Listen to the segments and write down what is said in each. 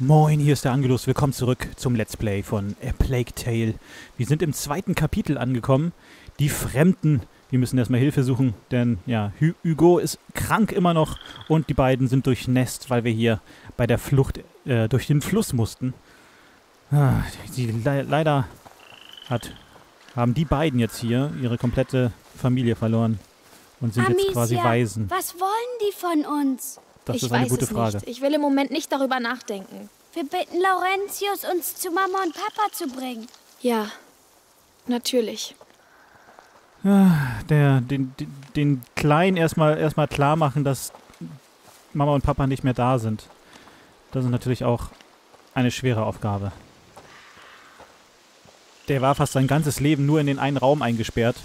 Moin, hier ist der Angelus. Willkommen zurück zum Let's Play von A Plague Tale. Wir sind im zweiten Kapitel angekommen. Die Fremden. Wir müssen erstmal Hilfe suchen, denn ja, Hu Hugo ist krank immer noch und die beiden sind durchnässt, weil wir hier bei der Flucht äh, durch den Fluss mussten. Ah, die, le leider hat, haben die beiden jetzt hier ihre komplette Familie verloren und sind Amicia, jetzt quasi Waisen. Was wollen die von uns? Das ich ist eine weiß gute es Frage. nicht. Ich will im Moment nicht darüber nachdenken. Wir bitten Laurentius, uns zu Mama und Papa zu bringen. Ja, natürlich. der, den, den, den Kleinen erstmal erstmal klar machen, dass Mama und Papa nicht mehr da sind. Das ist natürlich auch eine schwere Aufgabe. Der war fast sein ganzes Leben nur in den einen Raum eingesperrt.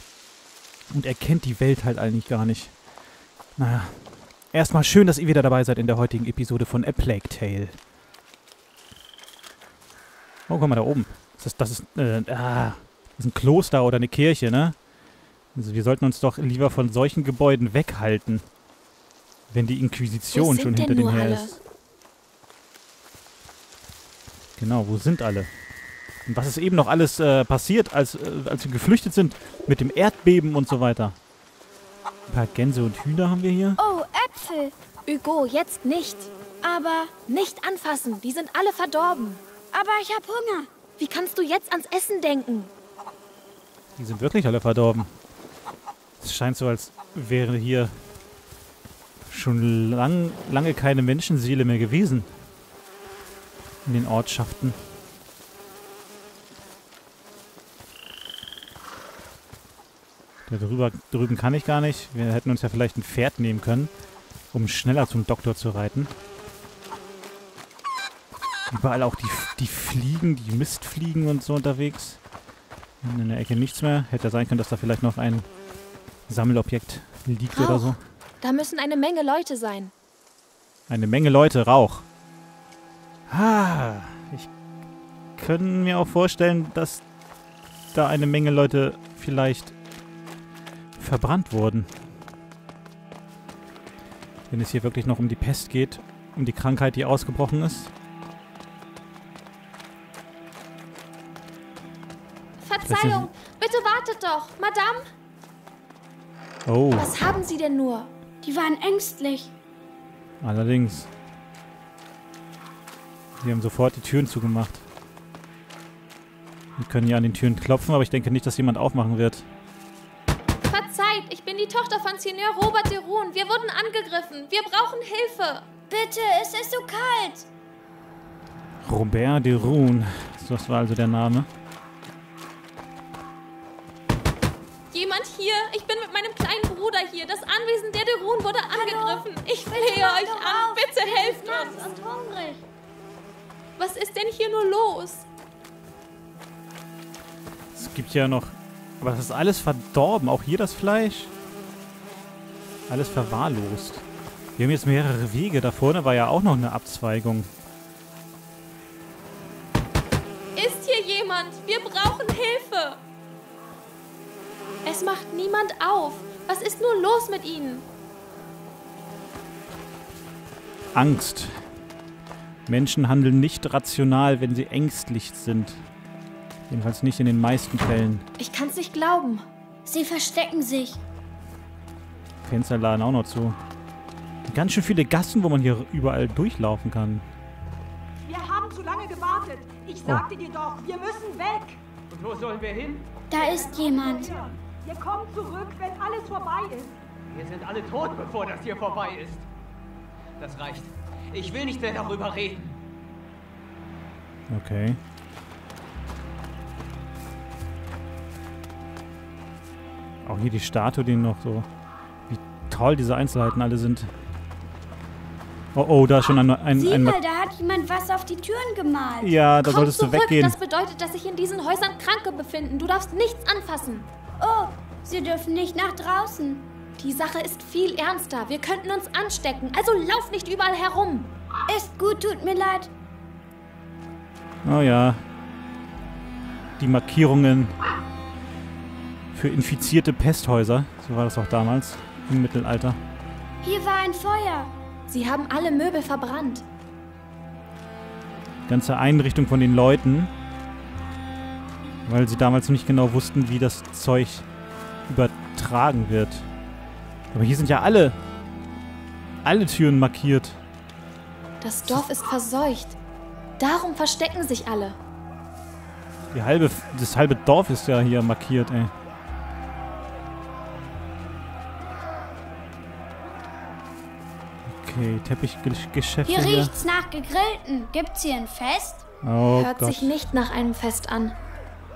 Und er kennt die Welt halt eigentlich gar nicht. Naja. Erstmal schön, dass ihr wieder dabei seid in der heutigen Episode von A Plague Tale. Oh, guck mal da oben. Das ist, das ist, äh, ah, das ist ein Kloster oder eine Kirche, ne? Also wir sollten uns doch lieber von solchen Gebäuden weghalten, wenn die Inquisition schon hinter nur her alle? ist. Genau, wo sind alle? Und was ist eben noch alles äh, passiert, als, äh, als wir geflüchtet sind mit dem Erdbeben und so weiter? Ein paar Gänse und Hühner haben wir hier. Oh, Äpfel. Hugo, jetzt nicht. Aber, Nicht anfassen. Die sind alle verdorben. aber ich hab Hunger. Wie kannst du jetzt ans Essen denken? Die sind wirklich alle verdorben. Es scheint so, als wäre hier schon lang, lange keine Menschenseele mehr gewesen. In den Ortschaften. Da drüber, drüben kann ich gar nicht. Wir hätten uns ja vielleicht ein Pferd nehmen können, um schneller zum Doktor zu reiten. Überall auch die, die Fliegen, die Mistfliegen und so unterwegs. In der Ecke nichts mehr. Hätte sein können, dass da vielleicht noch ein Sammelobjekt liegt oder Rauch. so. Da müssen eine Menge Leute sein. Eine Menge Leute, Rauch. Ah, ich kann mir auch vorstellen, dass da eine Menge Leute vielleicht verbrannt wurden. Wenn es hier wirklich noch um die Pest geht, um die Krankheit, die ausgebrochen ist. Verzeihung, bitte wartet doch. Madame, Oh, was haben Sie denn nur? Die waren ängstlich. allerdings. Sie haben sofort die Türen zugemacht. Wir können hier an den Türen klopfen, aber ich denke nicht, dass jemand aufmachen wird. Von Seigneur Robert de Roon. Wir wurden angegriffen. Wir brauchen Hilfe. Bitte, es ist so kalt. Robert de Roon. Das war also der Name. Jemand hier? Ich bin mit meinem kleinen Bruder hier. Das Anwesen der de Roon wurde angegriffen. Ich flehe euch an. Bitte helft uns. und hungrig. Was ist denn hier nur los? Es gibt ja noch. Aber das ist alles verdorben. Auch hier das Fleisch. Alles verwahrlost. Wir haben jetzt mehrere Wege. Da vorne war ja auch noch eine Abzweigung. Ist hier jemand? Wir brauchen Hilfe. Es macht niemand auf. Was ist nur los mit ihnen? Angst. Menschen handeln nicht rational, wenn sie ängstlich sind. Jedenfalls nicht in den meisten Fällen. Ich kann's nicht glauben. Sie verstecken sich. Fenster laden auch noch zu. Ganz schön viele Gassen, wo man hier überall durchlaufen kann. Wir haben zu lange gewartet. Ich sagte dir doch, wir müssen weg. Und wo sollen wir hin? Da ist jemand. Wir kommen zurück, wenn alles vorbei ist. Wir sind alle tot, bevor das hier vorbei ist. Das reicht. Ich will nicht mehr darüber reden. Okay. Auch hier die Statue, die noch so. Toll diese Einzelheiten alle sind. Oh, oh, da ist schon ein. ein, Sieh ein, mal, da hat jemand was auf die Türen gemalt. ja, da Komm solltest zurück. du weggehen. Das bedeutet, dass sich in diesen Häusern Kranke befinden. Du darfst nichts anfassen. Oh, sie dürfen nicht nach draußen. Die Sache ist viel ernster. Wir könnten uns anstecken. Also lauf nicht überall herum. Ist gut, tut mir leid. Oh ja. Die Markierungen für infizierte Pesthäuser. So war das auch damals im Mittelalter. Hier war ein Feuer. Sie haben alle Möbel verbrannt. ganze Einrichtung von den Leuten. Weil sie damals noch nicht genau wussten, wie das Zeug übertragen wird. Aber hier sind ja alle, alle Türen markiert. Das Dorf ist verseucht. Darum verstecken sich alle. Die halbe, das halbe Dorf ist ja hier markiert, ey. Okay, Teppichgeschäft Hier riecht's nach Gegrillten. Gibt's hier ein Fest? Oh Hört Gott. sich nicht nach einem Fest an.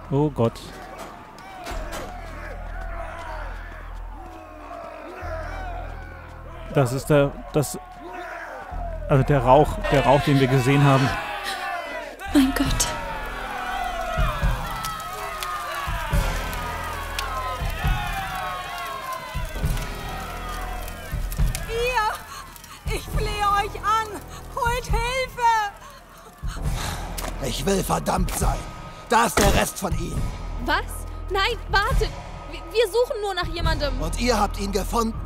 Oh Gott. Das ist der, das, also der Rauch, der Rauch, den wir gesehen haben. Mein Gott. Verdammt sein. Da ist der Rest von ihnen. Was? Nein, wartet. Wir, wir suchen nur nach jemandem. Und ihr habt ihn gefunden.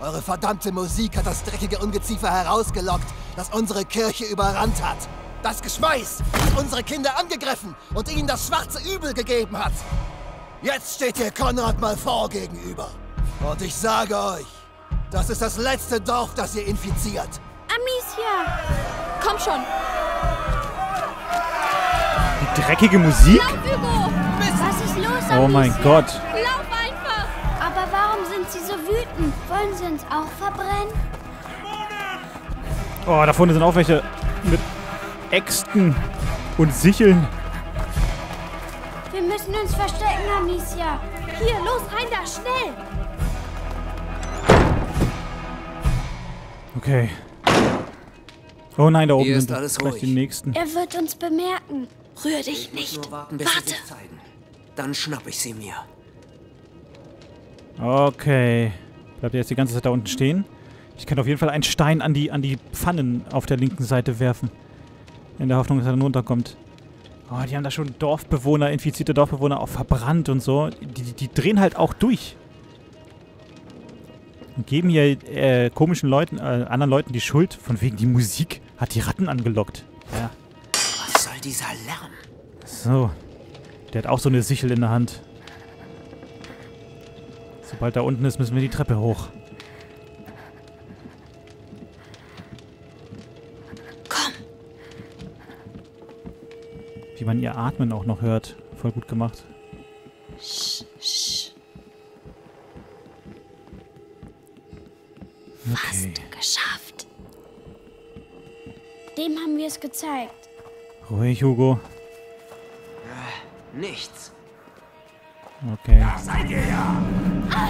Eure verdammte Musik hat das dreckige Ungeziefer herausgelockt, das unsere Kirche überrannt hat. Das Geschmeiß, das unsere Kinder angegriffen und ihnen das schwarze Übel gegeben hat. Jetzt steht ihr Konrad mal vor gegenüber. Und ich sage euch, das ist das letzte Dorf, das ihr infiziert. Amicia! Komm schon. Dreckige Musik? Was ist los? Oh mein Gott. Lauf einfach. Aber warum sind sie so wütend? Wollen sie uns auch verbrennen? Oh, da vorne sind auch welche mit Äxten und Sicheln. Wir müssen uns verstecken, Amicia. Hier, los, rein da, schnell. Okay. Oh nein, da oben Hier ist sind alles gleich ruhig. die nächsten. Er wird uns bemerken. Rühr dich Ich muss nicht. nur warten, bis sie Warte. sich zeigen. Dann schnapp ich sie mir. Okay. Bleibt ihr jetzt die ganze Zeit da unten stehen? Ich kann auf jeden Fall einen Stein an die, an die Pfannen auf der linken Seite werfen. In der Hoffnung, dass er dann runterkommt. Oh, die haben da schon Dorfbewohner, infizierte Dorfbewohner auch verbrannt und so. Die, die, die drehen halt auch durch. Und geben hier äh, komischen Leuten, äh, anderen Leuten die Schuld. Von wegen die Musik hat die Ratten angelockt. Ja. Dieser Lärm? So. Der hat auch so eine Sichel in der Hand. Sobald er unten ist, müssen wir die Treppe hoch. Komm. Wie man ihr Atmen auch noch hört. Voll gut gemacht. Sch, sch. Okay. Fast geschafft. Dem haben wir es gezeigt. Ruhig, Hugo. Nichts. Okay.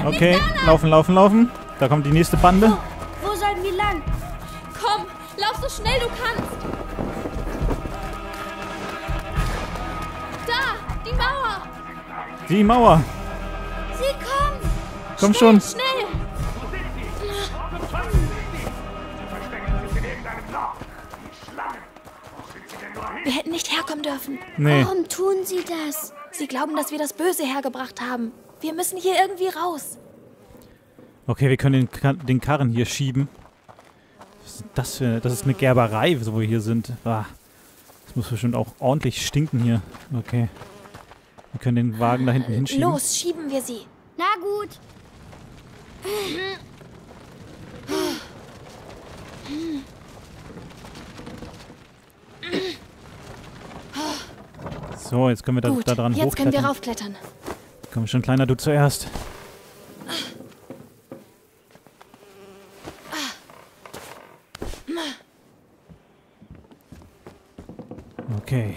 Okay, laufen, laufen, laufen. Da kommt die nächste Bande. Wo sollen wir lang? Komm, lauf so schnell du kannst. Da, die Mauer. Die Mauer. Sie kommen! Komm schon. Schnell. Wir hätten nicht herkommen dürfen. Nee. Warum tun sie das? Sie glauben, dass wir das Böse hergebracht haben. Wir müssen hier irgendwie raus. Okay, wir können den, den Karren hier schieben. Was ist das für... Das ist eine Gerberei, wo wir hier sind. Ah, das muss bestimmt auch ordentlich stinken hier. Okay. Wir können den Wagen da hinten hinschieben. Los, schieben wir sie. Na gut. So, jetzt können wir da, Gut, da dran jetzt können wir hochklettern. raufklettern. Komm schon, Kleiner, du zuerst. Okay.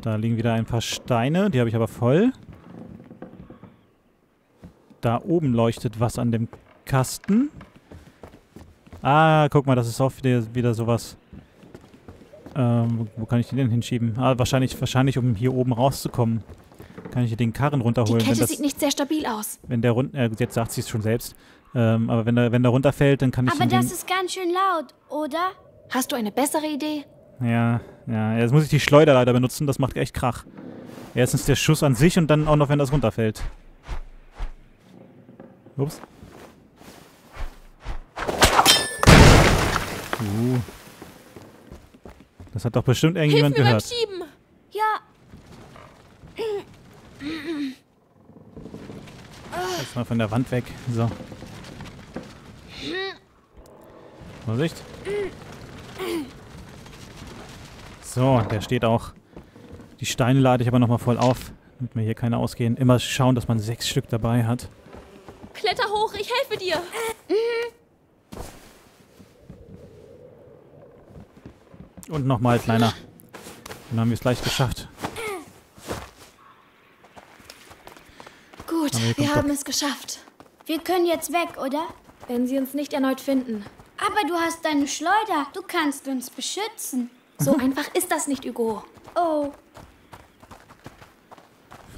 Da liegen wieder ein paar Steine, die habe ich aber voll. Da oben leuchtet was an dem Kasten. Ah, guck mal, das ist auch wieder, wieder sowas. Ähm, wo, kann ich den denn hinschieben? Ah, wahrscheinlich, wahrscheinlich, um hier oben rauszukommen. Kann ich hier den Karren Die runterholen. Kette wenn, das, sieht nicht sehr stabil aus. wenn der runter, äh, jetzt sagt sie es schon selbst. Ähm, aber wenn der, wenn der runterfällt, dann kann ich Aber das ist ganz schön laut, oder? Hast du eine bessere Idee? Ja, ja, jetzt muss ich die Schleuder leider benutzen, das macht echt Krach. Erstens der Schuss an sich und dann auch noch, wenn das runterfällt. Ups. Uh. Das hat doch bestimmt Hilf irgendjemand mir beim gehört. Schieben. Ja, Jetzt mal von der Wand weg. So. Vorsicht. So, der steht auch. Die Steine lade ich aber nochmal voll auf, damit mir hier keine ausgehen. Immer schauen, dass man sechs Stück dabei hat. Kletter hoch, ich helfe dir. Und nochmal, kleiner. Dann haben wir es gleich geschafft. Gut, wir haben doch- es geschafft. wir können jetzt weg, oder? Wenn sie uns nicht erneut finden. Aber du hast deine Schleuder. Du kannst uns beschützen. So einfach ist das nicht, Hugo. Oh,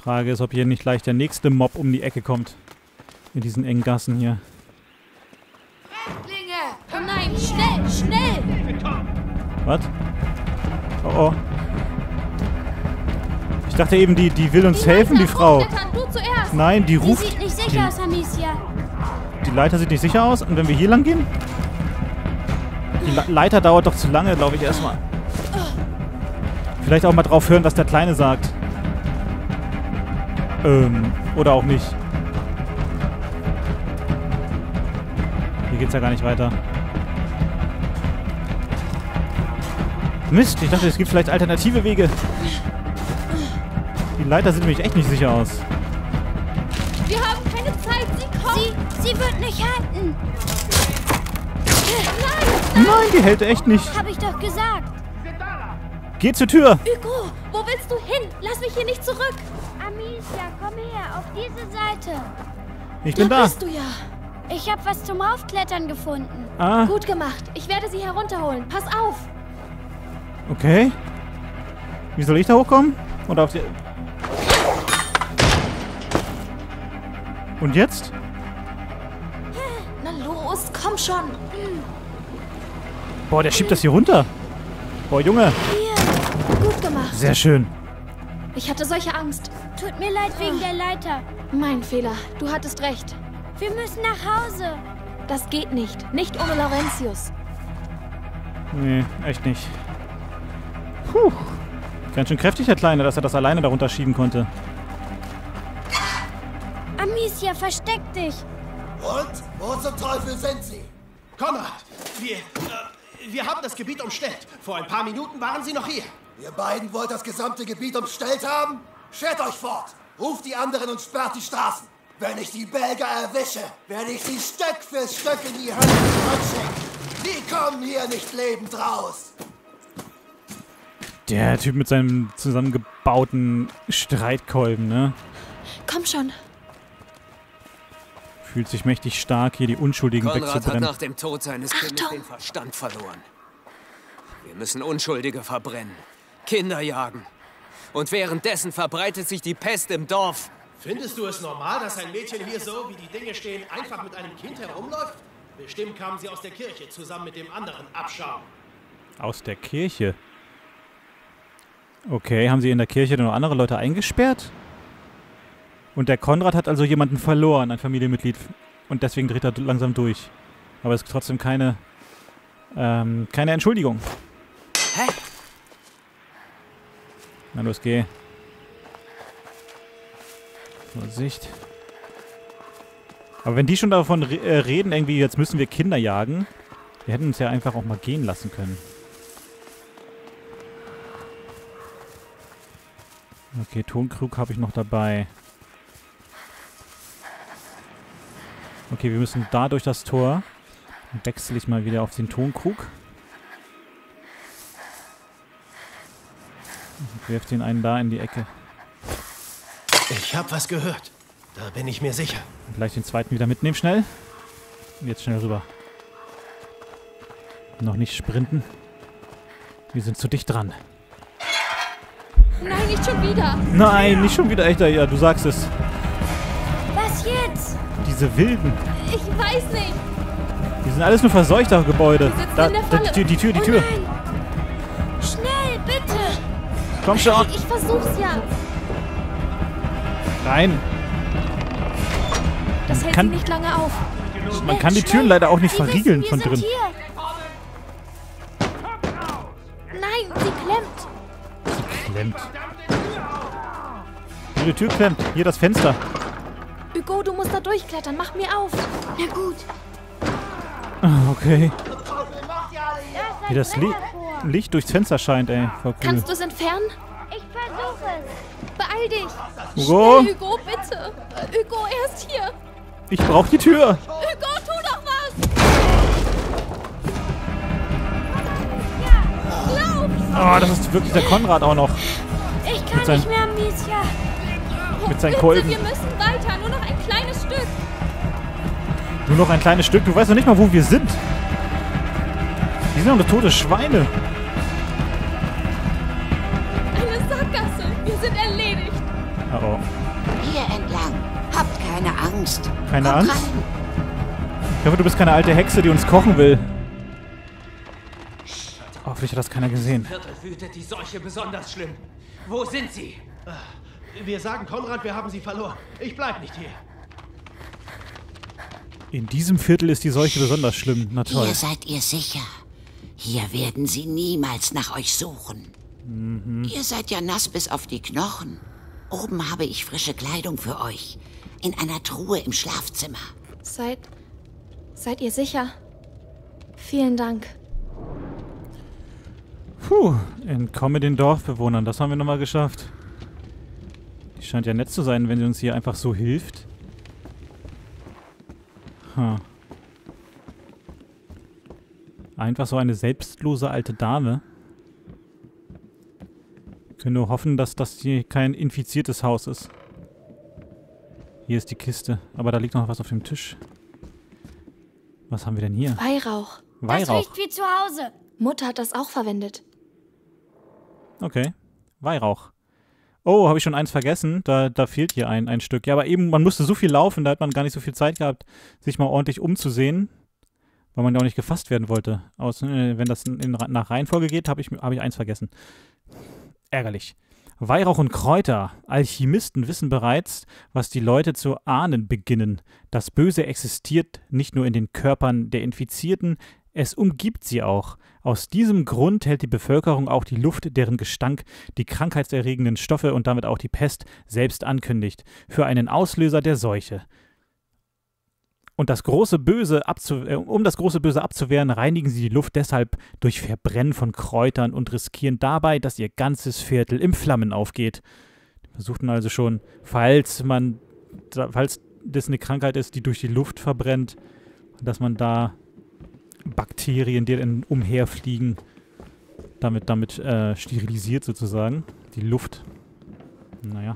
Frage ist, ob hier nicht gleich der nächste Mob um die Ecke kommt. In diesen engen Gassen hier. Oh nein, schnell, schnell! Was? Oh oh. Ich dachte eben, die, die will uns helfen, die Frau. Nein, die die ruft. sieht nicht die, sicher aus, Amicia. die Leiter sieht nicht sicher aus. Und wenn wir hier lang gehen? Die Le Leiter dauert doch zu lange, glaube ich, erstmal. Vielleicht auch mal drauf hören, was der Kleine sagt. Ähm, oder auch nicht. Hier geht's ja gar nicht weiter. Mist, ich dachte, es gibt vielleicht alternative Wege. Die Leiter sieht nämlich echt nicht sicher aus. Wir haben keine Zeit, sie kommt! Sie, sie wird nicht halten. Nein, die hält echt nicht. Hab ich doch gesagt. Geh zur Tür. Hugo, wo willst du hin? Lass mich hier nicht zurück! Amicia, komm her, auf diese Seite. Ich bin da da. bist du ja. Ich habe was zum Aufklettern gefunden. Ah, Gut gemacht. Ich werde sie herunterholen. Pass auf! Okay. Wie soll ich da hochkommen? Oder auf die... Und jetzt? Na los, komm schon! Boah, der schiebt das hier runter. Boah, Junge. Gut gemacht. Sehr schön. Ich hatte solche Angst. Tut mir leid wegen der Leiter. Mein Fehler. Du hattest recht. Wir müssen nach Hause. Das geht nicht. Nicht ohne Laurentius. Nee, echt nicht. Puh. Ganz schön kräftig, der Kleine, dass er das alleine darunter schieben konnte. Amicia, versteck dich. Und? Wo zum Teufel sind sie? Konrad, wir, äh, wir haben das Gebiet umstellt. Vor ein paar Minuten waren sie noch hier. Ihr beiden wollt das gesamte Gebiet umstellt haben? Schert euch fort! Ruft die anderen und sperrt die Straßen! Wenn ich die Belgier erwische, werde ich sie Stück für Stück in die Hölle zurückschicken! Die kommen hier nicht lebend raus! Der Typ mit seinem zusammengebauten Streitkolben, ne? Komm schon. Fühlt sich mächtig stark, hier die Unschuldigen Konrad hat wegzubrennen. nach dem Tod seines Kindes Achtung! den Verstand verloren. Wir müssen Unschuldige verbrennen, Kinder jagen. Und währenddessen verbreitet sich die Pest im Dorf. Findest du es normal, dass ein Mädchen hier so, wie die Dinge stehen, einfach mit einem Kind herumläuft? Bestimmt kamen sie aus der Kirche zusammen mit dem anderen Abschaum. Aus der Kirche. Okay, haben sie in der Kirche noch andere Leute eingesperrt? Und der Konrad hat also jemanden verloren, ein Familienmitglied. Und deswegen dreht er langsam durch. Aber es ist trotzdem keine, ähm, keine Entschuldigung. Hä? Na los, geh. Vorsicht. Aber wenn die schon davon re äh, reden, irgendwie, jetzt müssen wir Kinder jagen, wir hätten uns ja einfach auch mal gehen lassen können. Okay, Tonkrug habe ich noch dabei. Okay, wir müssen da durch das Tor. Dann wechsle ich mal wieder auf den Tonkrug. Und werf den einen da in die Ecke. Ich hab was gehört. Da bin ich mir sicher. Und gleich den zweiten wieder mitnehmen, schnell. Und jetzt schnell rüber. Noch nicht sprinten. Wir sind zu dicht dran. Nein, nicht schon wieder. Nein, nicht schon wieder echter. Ja, du sagst es. Was jetzt? Diese Wilden. Ich weiß nicht. Die sind alles nur verseuchter Gebäude. Da, da, die, die Tür, die Oh Tür. nein. Schnell, bitte. Komm schon. Ich versuch's ja. Rein. Das hält Kann- sie nicht lange auf. Man kann die Türen leider auch nicht verriegeln von drin. Hier. Die Tür klemmt. Hier das Fenster. Hugo, du musst da durchklettern. Mach mir auf. Na gut. Ah, Okay. Wie das Li Licht durchs Fenster scheint, ey. Voll cool. Kannst du es entfernen? Ich versuche es. Beeil dich. Hugo, Schnell, Hugo, bitte. Hugo, er ist hier. ich brauch die Tür. Hugo, tu doch was. Oh, das ist wirklich der Konrad auch noch. Ich kann nicht mehr, Amicia. Mit seinen bitte, Kolben. wir müssen weiter. Nur noch ein kleines Stück. Nur noch ein kleines Stück. Du weißt noch nicht mal, wo wir sind. Die sind doch nur tote Schweine. Eine Sackgasse. Wir sind erledigt. Oh, oh. Hier entlang. Habt keine Angst. Keine Kommt Angst? rein. Ich hoffe, du bist keine alte Hexe, die uns kochen will. Hoffentlich hat das keiner gesehen. Viertel wütet die Seuche besonders schlimm. Wo sind sie? Wir sagen Konrad, wir haben sie verloren. Ich bleib nicht hier. In diesem Viertel ist die Seuche besonders schlimm. Na toll. Hier seid ihr sicher. Hier werden sie niemals nach euch suchen. Mhm. Ihr seid ja nass bis auf die Knochen. Oben habe ich frische Kleidung für euch. In einer Truhe im Schlafzimmer. Seid. Seid ihr sicher? Vielen Dank. Puh, entkomme den Dorfbewohnern. Das haben wir nochmal geschafft. Die scheint ja nett zu sein, wenn sie uns hier einfach so hilft. Ha. Einfach so eine selbstlose alte Dame. Können nur hoffen, dass das hier kein infiziertes Haus ist. Hier ist die Kiste. Aber da liegt noch was auf dem Tisch. Was haben wir denn hier? Weihrauch. Das Weihrauch. riecht wie zu Hause. Mutter hat das auch verwendet. Okay. Weihrauch. Oh, habe ich schon eins vergessen. Da, da fehlt hier ein, ein Stück. Ja, aber eben, man musste so viel laufen, da hat man gar nicht so viel Zeit gehabt, sich mal ordentlich umzusehen, weil man ja auch nicht gefasst werden wollte. Aus, äh, wenn das in, nach Reihenfolge geht, habe ich, hab ich eins vergessen. Ärgerlich. Weihrauch und Kräuter. Alchemisten wissen bereits, was die Leute zu ahnen beginnen. Das Böse existiert nicht nur in den Körpern der Infizierten, es umgibt sie auch. Aus diesem Grund hält die Bevölkerung auch die Luft, deren Gestank die krankheitserregenden Stoffe und damit auch die Pest selbst ankündigt, für einen Auslöser der Seuche. Und das große Böse äh, um das große Böse abzuwehren, reinigen sie die Luft deshalb durch Verbrennen von Kräutern und riskieren dabei, dass ihr ganzes Viertel in Flammen aufgeht. Die versuchten also schon, falls man, falls das eine Krankheit ist, die durch die Luft verbrennt, dass man da Bakterien, die dann umherfliegen, damit, damit äh, sterilisiert sozusagen. Die Luft. Naja.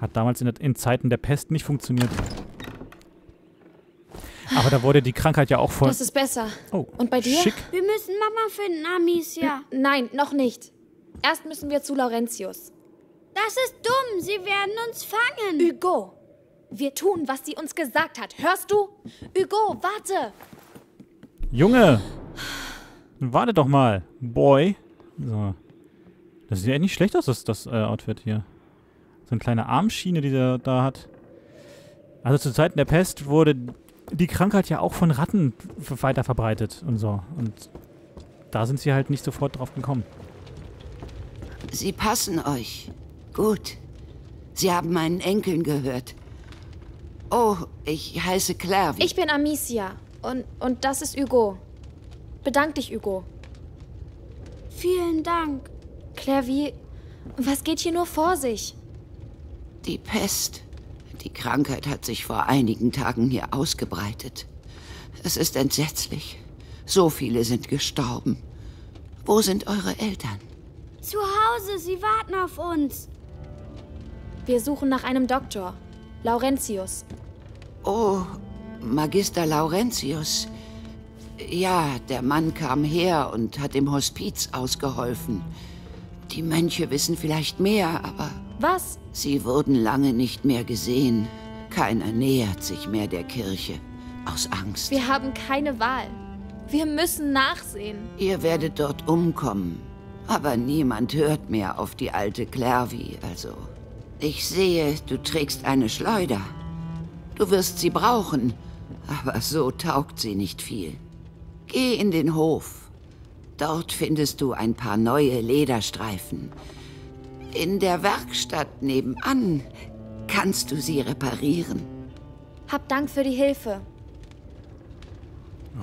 Hat damals in, der, in Zeiten der Pest nicht funktioniert. Aber da wurde die Krankheit ja auch voll. Das ist besser. Oh, Und bei dir? Schick. Wir müssen Mama finden, Amicia. Nein, noch nicht. Erst müssen wir zu Laurentius. Das ist dumm. Sie werden uns fangen. Hugo, wir tun, was sie uns gesagt hat. Hörst du? Hugo, warte. Junge! Warte doch mal, Boy. So. Das sieht ja echt nicht schlecht aus, das, das äh, Outfit hier. So eine kleine Armschiene, die der da hat. Also zu Zeiten der Pest wurde die Krankheit ja auch von Ratten weiter verbreitet und so. Und da sind sie halt nicht sofort drauf gekommen. Sie passen euch. Gut. Sie haben meinen Enkeln gehört. Oh, ich heiße Claire. Ich bin Amicia. Und, und das ist Hugo. Bedank dich, Hugo. Vielen Dank. Claire, wie. Was geht hier nur vor sich? Die Pest. Die Krankheit hat sich vor einigen Tagen hier ausgebreitet. Es ist entsetzlich. So viele sind gestorben. Wo sind eure Eltern? Zu Hause. Sie warten auf uns. Wir suchen nach einem Doktor. Laurentius. Oh, Magister Laurentius. Ja, der Mann kam her und hat im Hospiz ausgeholfen. Die Mönche wissen vielleicht mehr, aber Was? sie wurden lange nicht mehr gesehen. Keiner nähert sich mehr der Kirche. Aus Angst. Wir haben keine Wahl. Wir müssen nachsehen. Ihr werdet dort umkommen. Aber niemand hört mehr auf die alte Clervi, also. Ich sehe, du trägst eine Schleuder. Du wirst sie brauchen, aber so taugt sie nicht viel. Geh in den Hof. Dort findest du ein paar neue Lederstreifen. In der Werkstatt nebenan kannst du sie reparieren. Hab Dank für die Hilfe.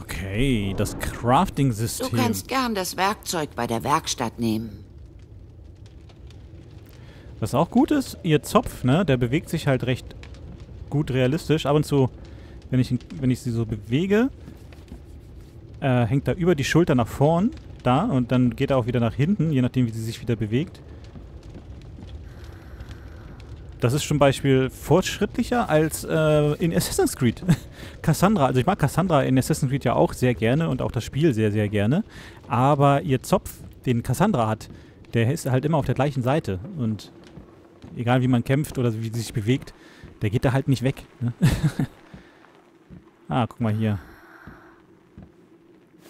Okay, das Crafting-System. Du kannst gern das Werkzeug bei der Werkstatt nehmen. Was auch gut ist, ihr Zopf, ne, der bewegt sich halt recht gut realistisch. Ab und zu, wenn ich, wenn ich sie so bewege, äh, hängt er über die Schulter nach vorn da und dann geht er auch wieder nach hinten, je nachdem, wie sie sich wieder bewegt. Das ist zum Beispiel fortschrittlicher als äh, in Assassin's Creed. Cassandra, also ich mag Cassandra in Assassin's Creed ja auch sehr gerne und auch das Spiel sehr, sehr gerne. Aber ihr Zopf, den Cassandra hat, der ist halt immer auf der gleichen Seite. Und egal wie man kämpft oder wie sie sich bewegt, der geht da halt nicht weg. Ne? ah, guck mal hier.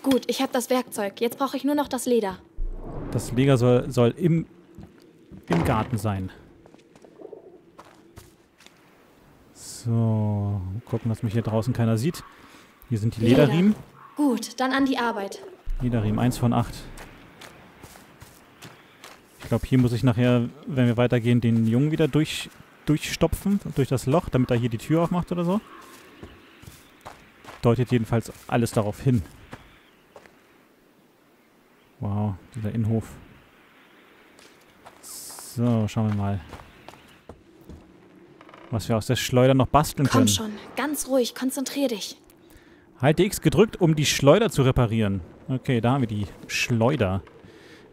Gut, ich habe das Werkzeug. Jetzt brauche ich nur noch das Leder. Das Leder soll, soll im, im Garten sein. So, gucken, dass mich hier draußen keiner sieht. Hier sind die Leder. Lederriemen. Gut, dann an die Arbeit. Lederriemen, eins von acht. Ich glaube, hier muss ich nachher, wenn wir weitergehen, den Jungen wieder durch, durchstopfen, durch das Loch, damit er hier die Tür aufmacht oder so. Deutet jedenfalls alles darauf hin. Wow, dieser Innenhof. So, schauen wir mal. Was wir aus der Schleuder noch basteln Komm können. schon, ganz ruhig, konzentrier dich. Halte X gedrückt, um die Schleuder zu reparieren. Okay, da haben wir die Schleuder.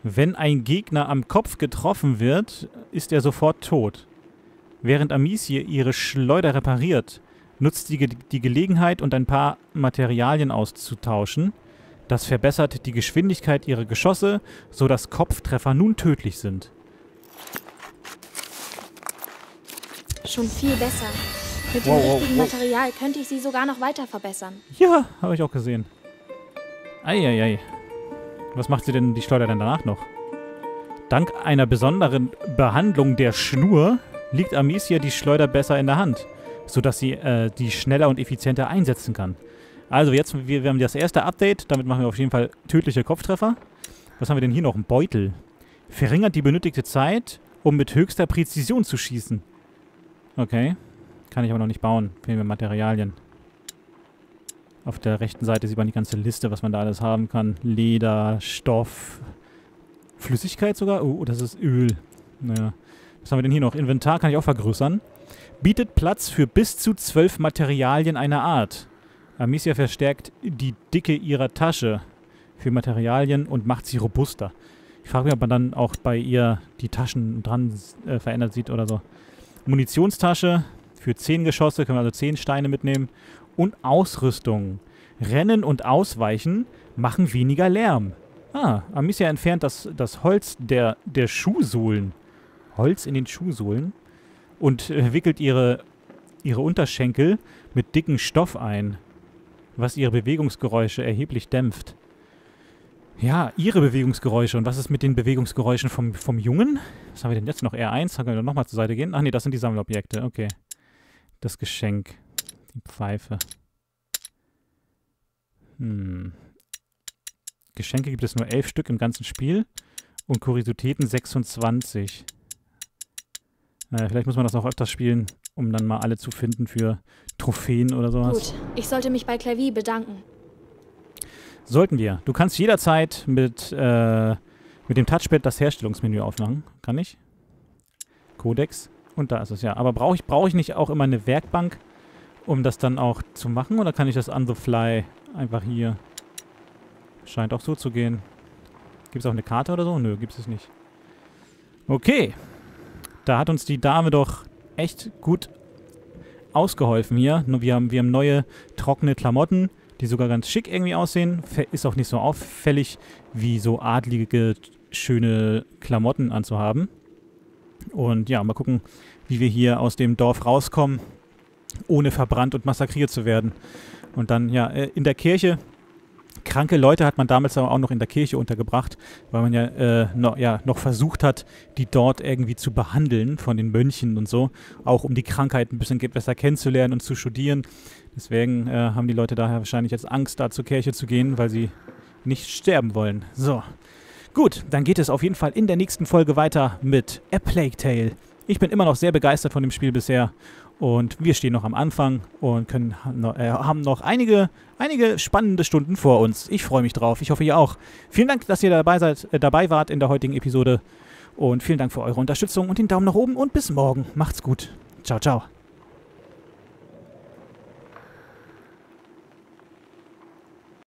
Wenn ein Gegner am Kopf getroffen wird, ist er sofort tot. Während Amicie ihre Schleuder repariert, nutzt ge die Gelegenheit, und ein paar Materialien auszutauschen. Das verbessert die Geschwindigkeit ihrer Geschosse, sodass Kopftreffer nun tödlich sind. Schon viel besser. Mit dem Wow, wow, richtigen wow. Material könnte ich sie sogar noch weiter verbessern. Ja, habe ich auch gesehen. Eieiei. Was macht sie denn die Schleuder dann danach noch? Dank einer besonderen Behandlung der Schnur liegt Amicia die Schleuder besser in der Hand, sodass sie äh, die schneller und effizienter einsetzen kann. Also jetzt, wir, wir haben das erste Update, damit machen wir auf jeden Fall tödliche Kopftreffer. Was haben wir denn hier noch? Ein Beutel. Verringert die benötigte Zeit, um mit höchster Präzision zu schießen. Okay. Kann ich aber noch nicht bauen. Fehlen mir Materialien. Auf der rechten Seite sieht man die ganze Liste, was man da alles haben kann. Leder, Stoff, Flüssigkeit sogar. Oh, das ist Öl. Naja. Was haben wir denn hier noch? Inventar kann ich auch vergrößern. Bietet Platz für bis zu zwölf Materialien einer Art. Amicia verstärkt die Dicke ihrer Tasche für Materialien und macht sie robuster. Ich frage mich, ob man dann auch bei ihr die Taschen dran äh, verändert sieht oder so. Munitionstasche für 10 Geschosse, können wir also 10 Steine mitnehmen. Und Ausrüstung. Rennen und Ausweichen machen weniger Lärm. Ah, Amicia entfernt das, das Holz der, der Schuhsohlen. Holz in den Schuhsohlen. Und äh, wickelt ihre, ihre Unterschenkel mit dicken Stoff ein, was ihre Bewegungsgeräusche erheblich dämpft. Ja, ihre Bewegungsgeräusche. Und was ist mit den Bewegungsgeräuschen vom, vom Jungen? Was haben wir denn jetzt noch? R1? Können wir nochmal zur Seite gehen? Ach nee, das sind die Sammelobjekte. Okay. Das Geschenk. Die Pfeife. Hm. Geschenke gibt es nur elf Stück im ganzen Spiel. Und Kuriositäten 26. Naja, vielleicht muss man das auch öfters spielen, um dann mal alle zu finden für Trophäen oder sowas. Gut, ich sollte mich bei Clavi bedanken. Sollten wir. Du kannst jederzeit mit, äh, mit dem Touchpad das Herstellungsmenü aufmachen. Kann ich? Codex. Und da ist es ja. Aber brauche ich, brauch ich nicht auch immer eine Werkbank, um das dann auch zu machen? Oder kann ich das on the fly einfach hier? Scheint auch so zu gehen. Gibt es auch eine Karte oder so? Nö, gibt es nicht. Okay. Da hat uns die Dame doch echt gut ausgeholfen hier. Wir haben, wir haben neue trockene Klamotten, die sogar ganz schick irgendwie aussehen. Ist auch nicht so auffällig, wie so adlige, schöne Klamotten anzuhaben. Und ja, mal gucken, wie wir hier aus dem Dorf rauskommen, ohne verbrannt und massakriert zu werden. Und dann, ja, äh, in der Kirche, kranke Leute hat man damals aber auch noch in der Kirche untergebracht, weil man ja, äh, noch, ja noch versucht hat, die dort irgendwie zu behandeln von den Mönchen und so, auch um die Krankheit ein bisschen besser kennenzulernen und zu studieren. Deswegen äh, haben die Leute daher wahrscheinlich jetzt Angst, da zur Kirche zu gehen, weil sie nicht sterben wollen. So. Gut, dann geht es auf jeden Fall in der nächsten Folge weiter mit A Plague Tale. Ich bin immer noch sehr begeistert von dem Spiel bisher und wir stehen noch am Anfang und können, äh, haben noch einige, einige spannende Stunden vor uns. Ich freue mich drauf. Ich hoffe, ihr auch. Vielen Dank, dass ihr dabei, seid, äh, dabei wart in der heutigen Episode. Und vielen Dank für eure Unterstützung und den Daumen nach oben und bis morgen. Macht's gut. Ciao, ciao.